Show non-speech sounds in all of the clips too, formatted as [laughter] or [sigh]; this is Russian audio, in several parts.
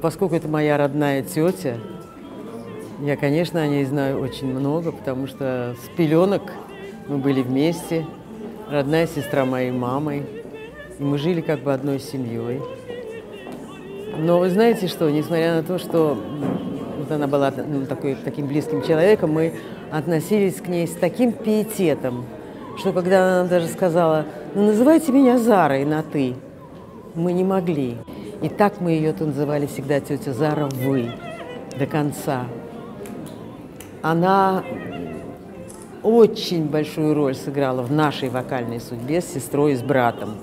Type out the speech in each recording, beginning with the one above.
Поскольку это моя родная тетя, я, конечно, о ней знаю очень много, потому что с пеленок мы были вместе, родная сестра моей мамой, и мы жили как бы одной семьей. Но вы знаете что, несмотря на то, что вот она была ну, такой, таким близким человеком, мы относились к ней с таким пиететом, что когда она даже сказала, ну называйте меня Зарой на «ты», мы не могли. И так мы ее называли всегда тетя Зара «вы» до конца. Она очень большую роль сыграла в нашей вокальной судьбе с сестрой и с братом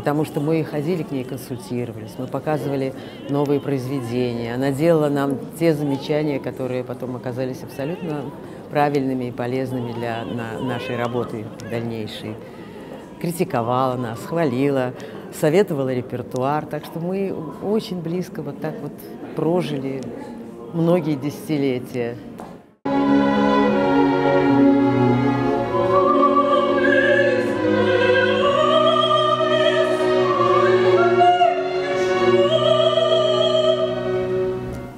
потому что мы ходили к ней, консультировались, мы показывали новые произведения. Она делала нам те замечания, которые потом оказались абсолютно правильными и полезными для нашей работы дальнейшей. Критиковала нас, хвалила, советовала репертуар. Так что мы очень близко вот так вот прожили многие десятилетия.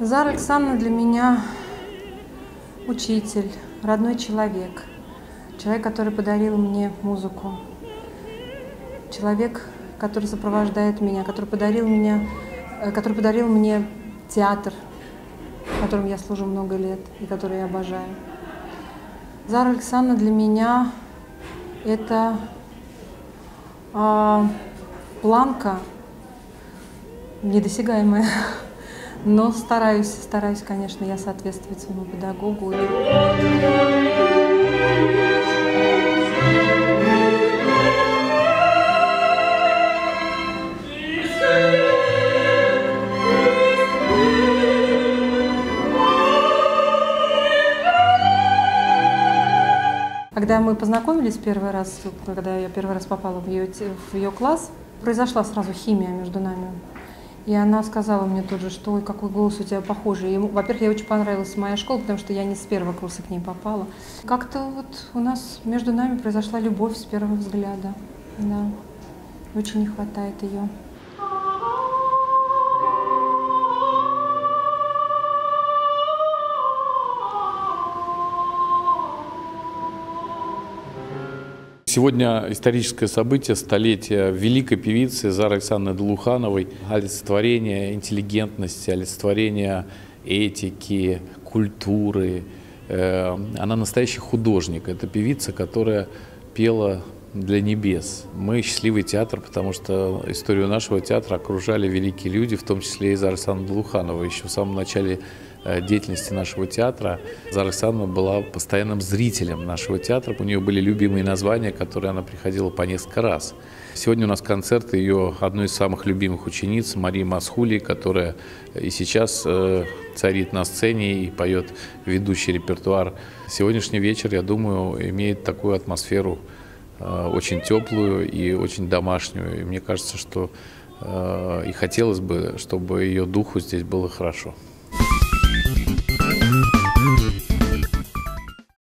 Зара Александровна для меня учитель, родной человек, человек, который подарил мне музыку, человек, который сопровождает меня, который подарил, меня, э, который подарил мне театр, в котором я служу много лет и который я обожаю. Зара Александровна для меня это э, планка недосягаемая. [laughs] Но стараюсь, стараюсь, конечно, я соответствовать своему педагогу. Когда мы познакомились первый раз, когда я первый раз попала в ее, в ее класс, произошла сразу химия между нами. И она сказала мне тут же, что ой, какой голос у тебя похожий. Во-первых, ей очень понравилась моя школа, потому что я не с первого курса к ней попала. Как-то вот у нас между нами произошла любовь с первого взгляда. Да. Очень не хватает ее. Сегодня историческое событие, столетие великой певицы Зары Александры Долухановой, олицетворение интеллигентности, олицетворение этики, культуры. Э, она настоящий художник. Это певица, которая пела для небес. Мы счастливый театр, потому что историю нашего театра окружали великие люди, в том числе и Зара Александра Долуханова. Еще в самом начале деятельности нашего театра. Зара Александровна была постоянным зрителем нашего театра. У нее были любимые названия, которые она приходила по несколько раз. Сегодня у нас концерт ее одной из самых любимых учениц Марии Масхули, которая и сейчас э, царит на сцене и поет ведущий репертуар. Сегодняшний вечер, я думаю, имеет такую атмосферу э, очень теплую и очень домашнюю. И мне кажется, что и хотелось бы, чтобы ее духу здесь было хорошо.